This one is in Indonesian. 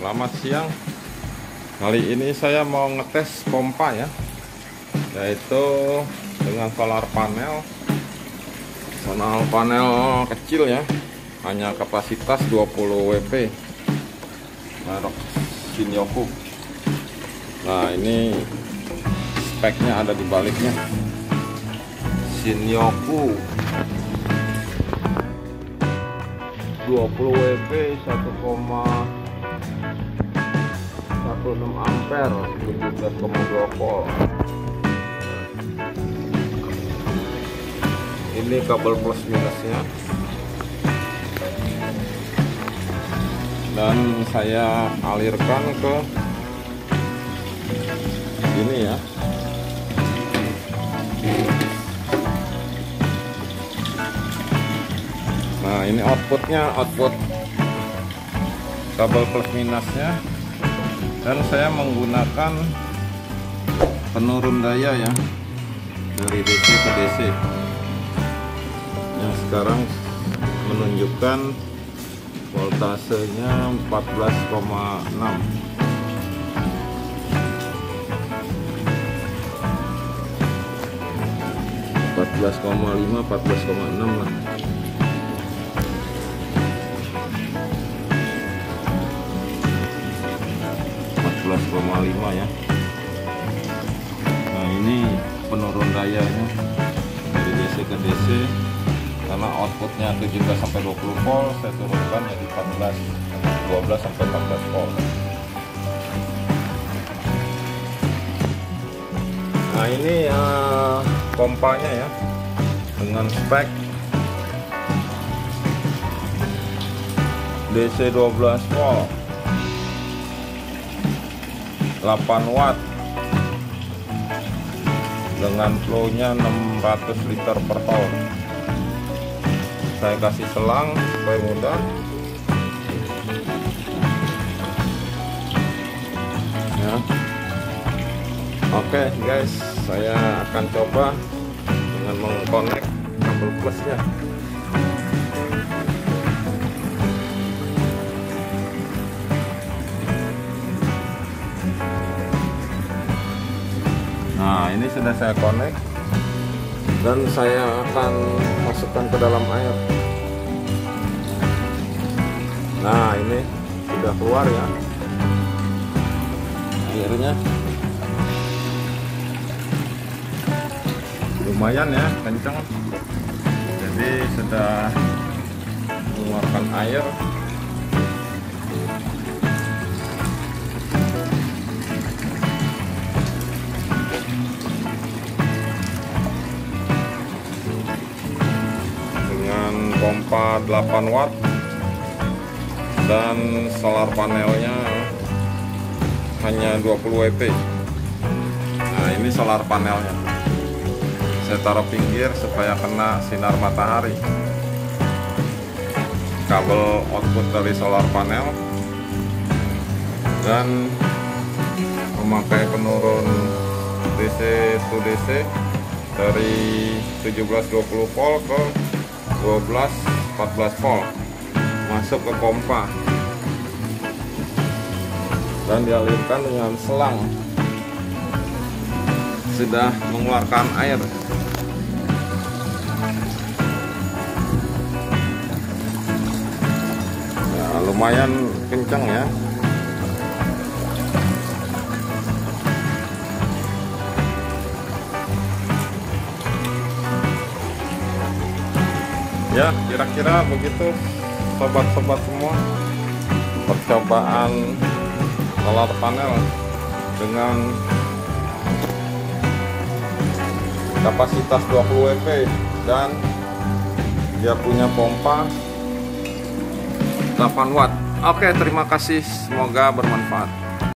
Selamat siang. Kali ini saya mau ngetes pompa ya, yaitu dengan solar panel. Solar panel kecil ya, hanya kapasitas 20 WP. Merek Shinyoku. Nah ini speknya ada di baliknya. Shinyoku 20 WP 1, 16 ampere 17,2 volt. Ini kabel plus minusnya. Dan saya alirkan ke ini ya. Nah ini outputnya output kabel plus minusnya. Dan saya menggunakan penurun daya ya dari DC ke DC yang sekarang menunjukkan voltasenya 14,6 14,5 14,6 lah 11,5 ya. Nah ini penurun dayanya dari DC ke DC karena outputnya 17 sampai 20 volt saya turunkan jadi 14 12 sampai 14 volt. Nah ini uh, pompanya ya dengan spek DC 12 volt 8 watt. Dengan flownya 600 liter per tahun. Saya kasih selang supaya mudah. Ya. Oke okay, guys saya akan coba dengan mengkonek kabel plusnya nah ini sudah saya connect. Dan saya akan masukkan ke dalam air. Nah ini sudah keluar ya. Airnya. Lumayan ya kencang. Jadi sudah mengeluarkan air pompa 8 watt. Dan solar panelnya hanya 20 WP nah ini solar panelnya. Saya taruh pinggir supaya kena sinar matahari. Kabel output dari solar panel. Dan memakai penurun DC to DC dari 1720 volt ke 12 14 volt. Masuk ke pompa. Dan dialirkan dengan selang. Sudah mengeluarkan air. Ya, lumayan kencang ya ya kira-kira begitu sobat-sobat semua. Percobaan solar panel dengan kapasitas 20 WP dan dia punya pompa 8 watt. Oke terima kasih. Semoga bermanfaat